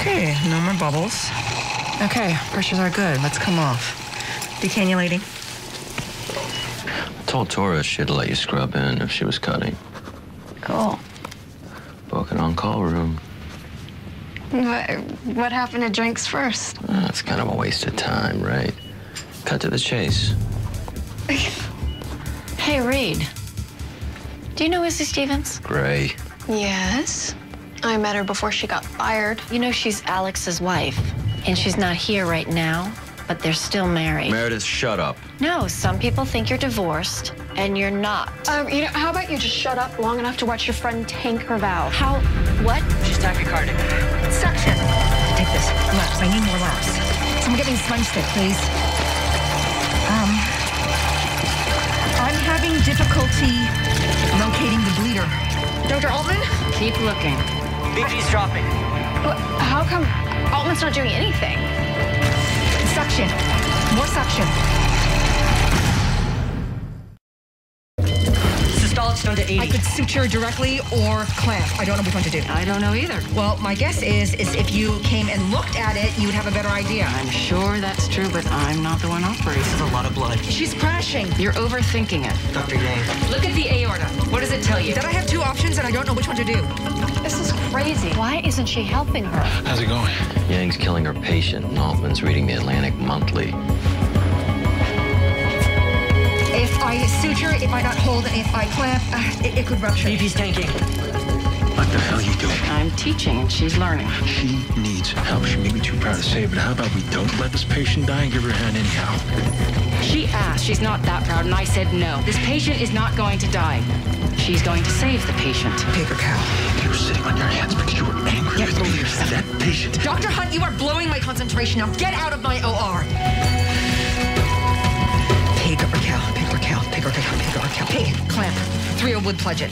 Okay, no more bubbles. Okay, pressures are good. Let's come off. Be cannulating. I told Torres she'd let you scrub in if she was cutting. Cool. Book an on-call room. What, what happened to drinks first? That's kind of a waste of time, right? Cut to the chase. Hey, Reed. Do you know Izzie Stevens? Grey. Yes. I met her before she got fired. You know she's Alex's wife, and she's not here right now, but they're still married. Meredith, shut up. no, some people think you're divorced, and you're not. Um, you know, how about you just shut up long enough to watch your friend tank her valve? How? What? She's tachycardic. Suction. Take this. Laps. I need more laps. Someone get me a sponge stick, please. Um, I'm having difficulty locating the bleeder. Dr. Altman? Keep looking. BP's dropping. Wh- How come Altman's not doing anything? Suction. More suction. Systolic's down to 80. I could suture directly or clamp. I don't know which one to do. I don't know either. Well, my guess is, is if you came and looked at it, you would have a better idea. I'm sure that's true, but I'm not the one operating. This is a lot of blood. She's crashing. You're overthinking it. Dr. Yang. Look at the aorta. What does it tell you? That I have two options and I don't know which one to do. This is crazy. Why isn't she helping her? How's it going? Yang's killing her patient, and Altman's reading the Atlantic Monthly. If I suture, it might not hold, and if I clamp, uh, it, it could rupture. BP's tanking. What the hell are you doing? I'm teaching, and she's learning. She needs help. She may be too proud to say it, but how about we don't let this patient die and give her a hand anyhow? She asked. She's not that proud, and I said no. This patient is not going to die. She's going to save the patient. Paper cow. Concentration. Now get out of my OR. Pig cow, pig cow, pig cow, pig cow. Pig, clamp. Three or wood pledge it.